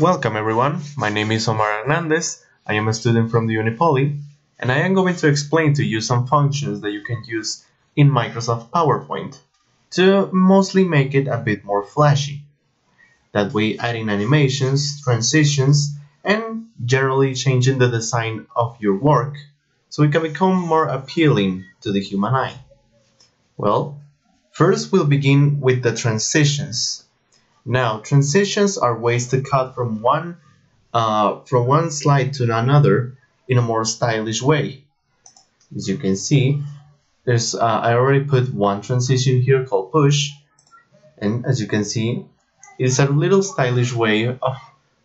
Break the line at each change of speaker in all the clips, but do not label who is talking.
Welcome everyone, my name is Omar Hernandez, I am a student from the Unipoly, and I am going to explain to you some functions that you can use in Microsoft PowerPoint to mostly make it a bit more flashy. That way adding animations, transitions, and generally changing the design of your work so it can become more appealing to the human eye. Well, first we'll begin with the transitions. Now, transitions are ways to cut from one uh, from one slide to another in a more stylish way. As you can see, there's uh, I already put one transition here called push, and as you can see, it's a little stylish way of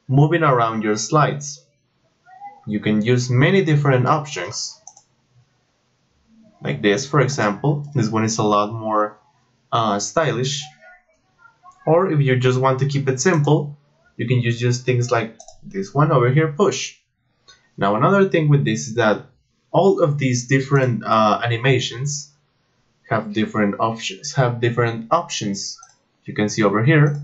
moving around your slides. You can use many different options, like this, for example. This one is a lot more uh, stylish or if you just want to keep it simple, you can use just things like this one over here, push. Now another thing with this is that all of these different uh, animations have different options have different options you can see over here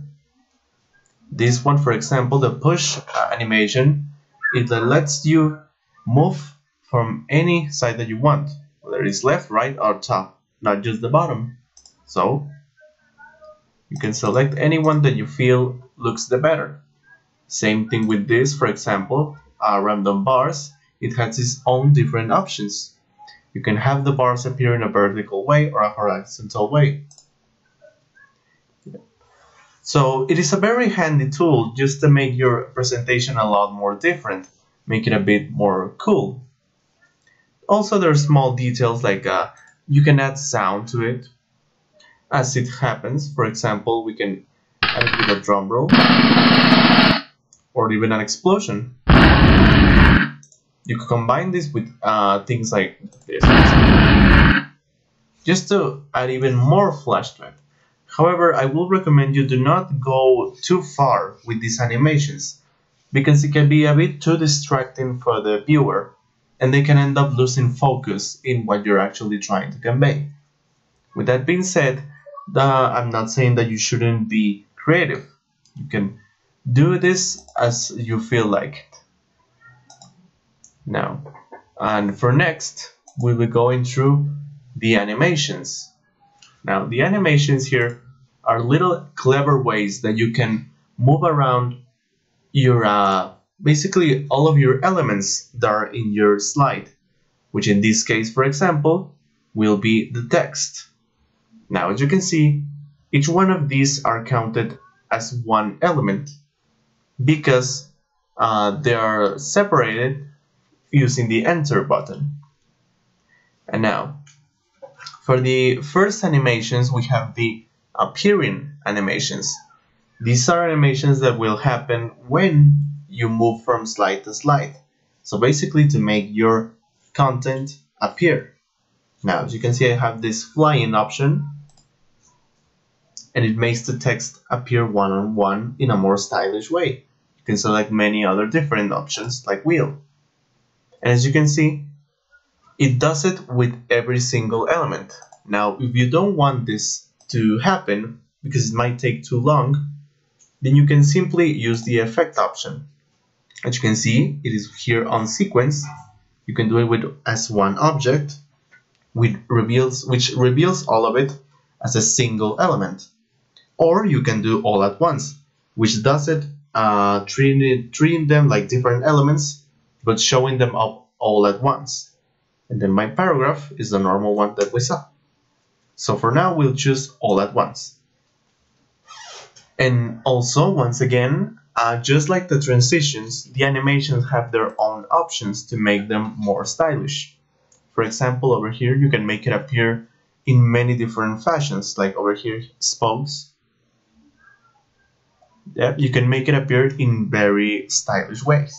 this one for example the push uh, animation it lets you move from any side that you want whether it's left right or top not just the bottom so you can select anyone that you feel looks the better. Same thing with this, for example, uh, random bars, it has its own different options. You can have the bars appear in a vertical way or a horizontal way. So it is a very handy tool just to make your presentation a lot more different, make it a bit more cool. Also, there are small details like uh, you can add sound to it, as it happens. For example, we can add with a drum roll or even an explosion. You can combine this with uh, things like this just to add even more flash to it. However, I will recommend you do not go too far with these animations because it can be a bit too distracting for the viewer and they can end up losing focus in what you're actually trying to convey. With that being said, I'm not saying that you shouldn't be creative. You can do this as you feel like it. Now, and for next, we'll be going through the animations. Now, the animations here are little clever ways that you can move around your, uh, basically all of your elements that are in your slide, which in this case, for example, will be the text. Now, as you can see, each one of these are counted as one element because uh, they are separated using the enter button. And now, for the first animations, we have the appearing animations. These are animations that will happen when you move from slide to slide. So basically to make your content appear. Now, as you can see, I have this flying option and it makes the text appear one-on-one -on -one in a more stylish way. You can select many other different options like wheel. And as you can see, it does it with every single element. Now, if you don't want this to happen, because it might take too long, then you can simply use the effect option. As you can see, it is here on sequence. You can do it with as one object, which reveals, which reveals all of it as a single element or you can do all at once, which does it uh, treating, treating them like different elements, but showing them up all at once. And then my paragraph is the normal one that we saw. So for now, we'll choose all at once. And also, once again, uh, just like the transitions, the animations have their own options to make them more stylish. For example, over here, you can make it appear in many different fashions, like over here, spokes, you can make it appear in very stylish ways.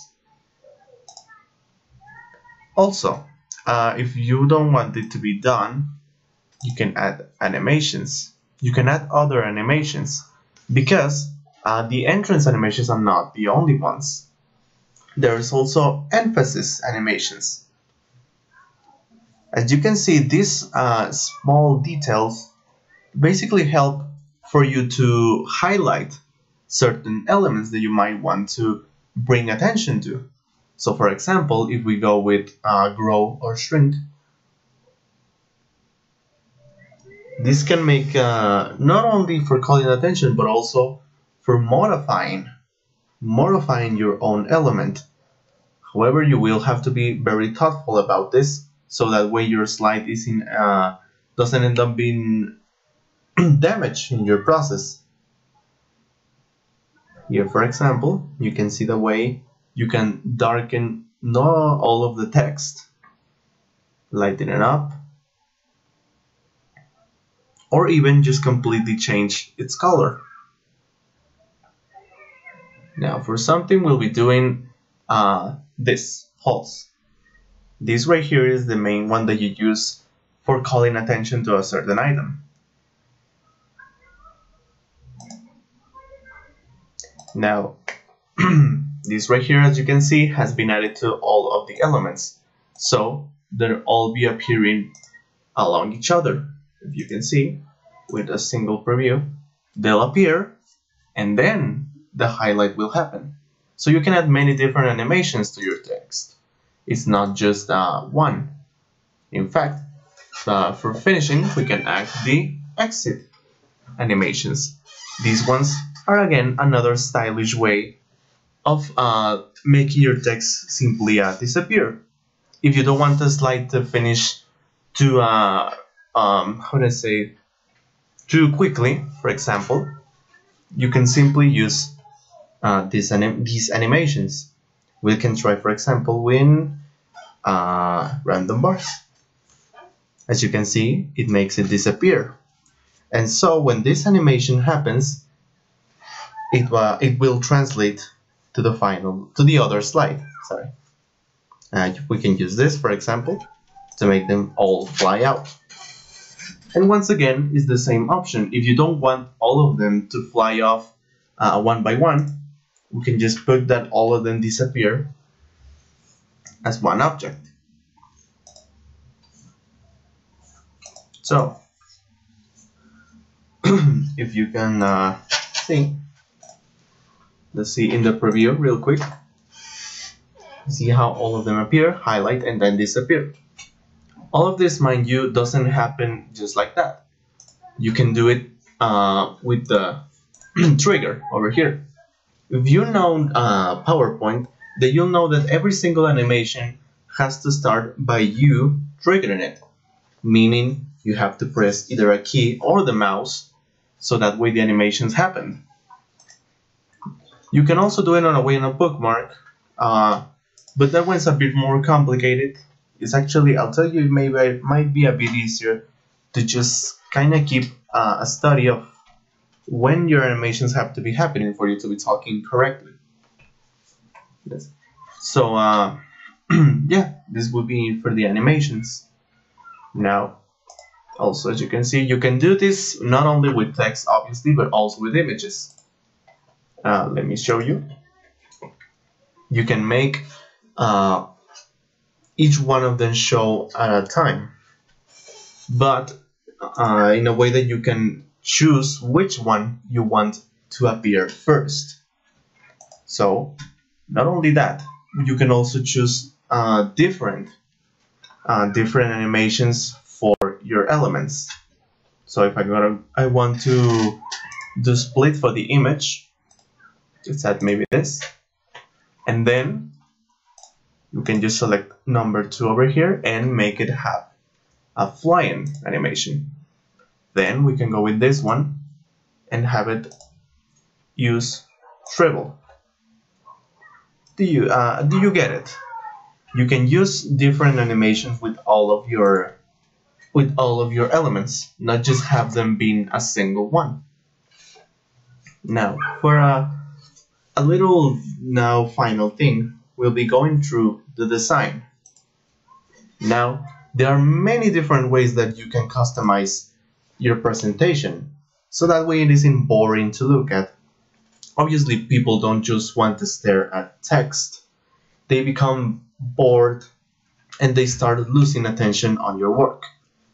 Also, uh, if you don't want it to be done, you can add animations. You can add other animations because uh, the entrance animations are not the only ones. There's also emphasis animations. As you can see, these uh, small details basically help for you to highlight certain elements that you might want to bring attention to. So for example, if we go with uh, grow or shrink, this can make uh, not only for calling attention but also for modifying modifying your own element however you will have to be very thoughtful about this so that way your slide isn't uh, doesn't end up being damaged in your process here for example you can see the way you can darken not all of the text lighten it up or even just completely change its color. Now for something we'll be doing uh, this pulse. This right here is the main one that you use for calling attention to a certain item. Now this right here as you can see has been added to all of the elements. So they'll all be appearing along each other. If you can see with a single preview they'll appear and then the highlight will happen. So you can add many different animations to your text. It's not just uh, one. In fact uh, for finishing we can add the exit animations. These ones are again another stylish way of uh, making your text simply uh, disappear if you don't want the slide to finish to uh, um, how do I say, too quickly, for example, you can simply use uh, these, anim these animations. We can try, for example, with uh, random bars. As you can see, it makes it disappear. And so when this animation happens, it, uh, it will translate to the final, to the other slide. Sorry. Uh, we can use this, for example, to make them all fly out. And once again, it's the same option. If you don't want all of them to fly off uh, one by one, we can just put that all of them disappear as one object. So, if you can uh, see, let's see in the preview real quick, see how all of them appear, highlight, and then disappear. All of this, mind you, doesn't happen just like that. You can do it uh, with the trigger over here. If you know uh, PowerPoint, then you'll know that every single animation has to start by you triggering it, meaning you have to press either a key or the mouse so that way the animations happen. You can also do it on a way in a bookmark, uh, but that one's a bit more complicated It's actually, I'll tell you, maybe it might be a bit easier to just kind of keep uh, a study of when your animations have to be happening for you to be talking correctly. Yes. So, uh, yeah, this would be for the animations. Now, also, as you can see, you can do this not only with text, obviously, but also with images. Uh, let me show you. You can make uh, each one of them show at a time. But uh, in a way that you can choose which one you want to appear first. So not only that you can also choose uh, different uh, different animations for your elements. So if I got I want to do split for the image let's add maybe this and then you can just select number 2 over here and make it have a flying animation. Then we can go with this one and have it use shrivel. Do you uh, do you get it? You can use different animations with all of your with all of your elements, not just have them being a single one. Now, for a, a little now final thing, we'll be going through the design. Now, there are many different ways that you can customize your presentation, so that way it isn't boring to look at. Obviously, people don't just want to stare at text. They become bored and they start losing attention on your work.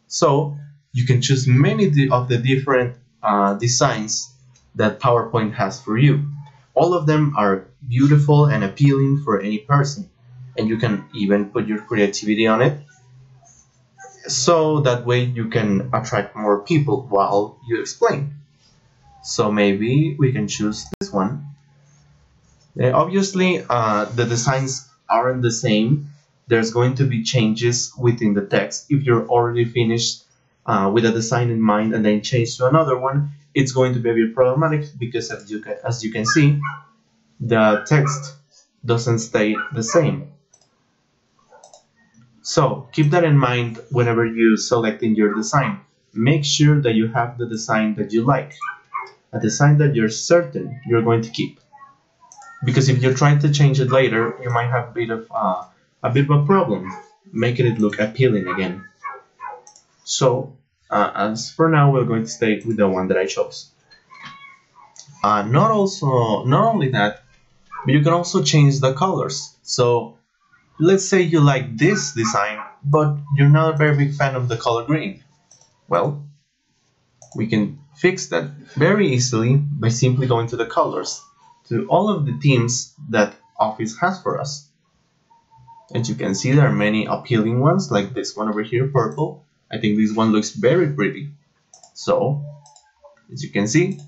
So, you can choose many of the different uh, designs that PowerPoint has for you. All of them are beautiful and appealing for any person. And you can even put your creativity on it so that way you can attract more people while you explain. So maybe we can choose this one. Uh, obviously uh, the designs aren't the same. There's going to be changes within the text. If you're already finished uh, with a design in mind and then change to another one it's going to be a bit problematic because as you can, as you can see the text doesn't stay the same so keep that in mind whenever you're selecting your design. Make sure that you have the design that you like, a design that you're certain you're going to keep. Because if you're trying to change it later, you might have a bit of uh, a bit of a problem making it look appealing again. So uh, as for now, we're going to stay with the one that I chose. Uh, not also, not only that, but you can also change the colors. So let's say you like this design, but you're not a very big fan of the color green. Well, we can fix that very easily by simply going to the colors, to all of the themes that Office has for us. As you can see, there are many appealing ones, like this one over here, purple. I think this one looks very pretty. So, as you can see,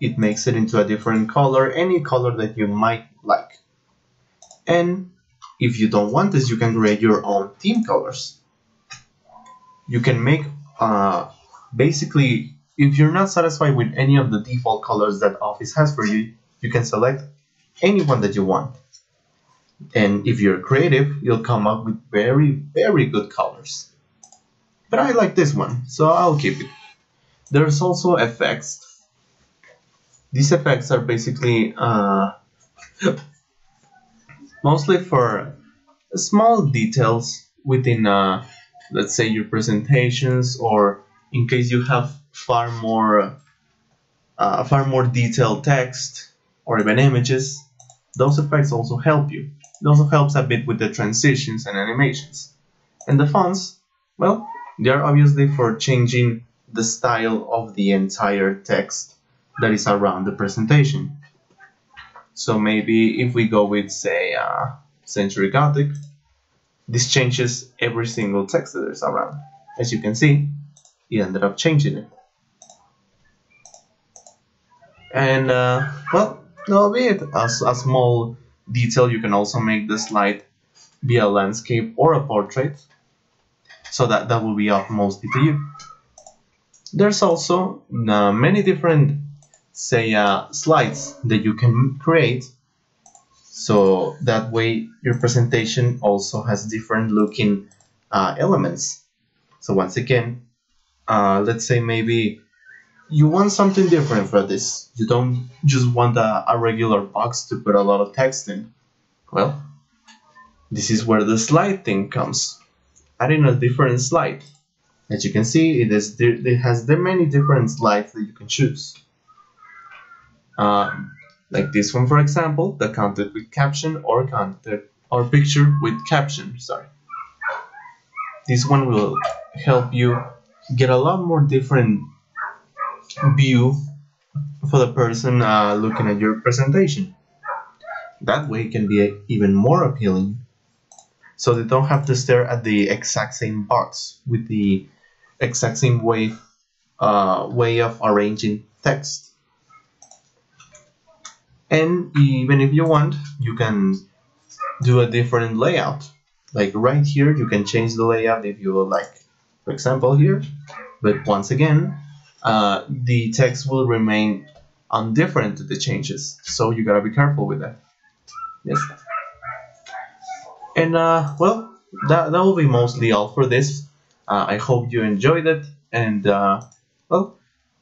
it makes it into a different color, any color that you might like. And if you don't want this, you can create your own theme colors. You can make, uh, basically, if you're not satisfied with any of the default colors that Office has for you, you can select any one that you want. And if you're creative, you'll come up with very, very good colors. But I like this one, so I'll keep it. There's also effects. These effects are basically uh, mostly for small details within, uh, let's say, your presentations, or in case you have far more, uh, far more detailed text or even images. Those effects also help you. It also helps a bit with the transitions and animations. And the fonts, well, they are obviously for changing the style of the entire text that is around the presentation. So maybe if we go with, say, uh, Century Gothic, this changes every single text that is around. As you can see, it ended up changing it. And, uh, well, that'll be it. As a small detail, you can also make the slide be a landscape or a portrait. So that, that will be up mostly to you. There's also uh, many different say uh, slides that you can create. So that way your presentation also has different looking uh, elements. So once again uh, let's say maybe you want something different for this. You don't just want a, a regular box to put a lot of text in. Well this is where the slide thing comes adding a different slide as you can see it is it has the many different slides that you can choose um, like this one, for example, the content with caption or content or picture with caption. Sorry. This one will help you get a lot more different view for the person uh, looking at your presentation. That way it can be even more appealing. So they don't have to stare at the exact same box with the exact same way, uh, way of arranging text. And even if you want you can do a different layout. Like right here you can change the layout if you like. For example here. But once again uh, the text will remain indifferent to the changes. So you gotta be careful with that. Yes and uh, well that, that will be mostly all for this uh, I hope you enjoyed it and uh, well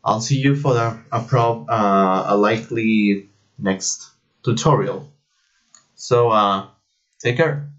I'll see you for the, a prob uh, a likely next tutorial. So uh, take care.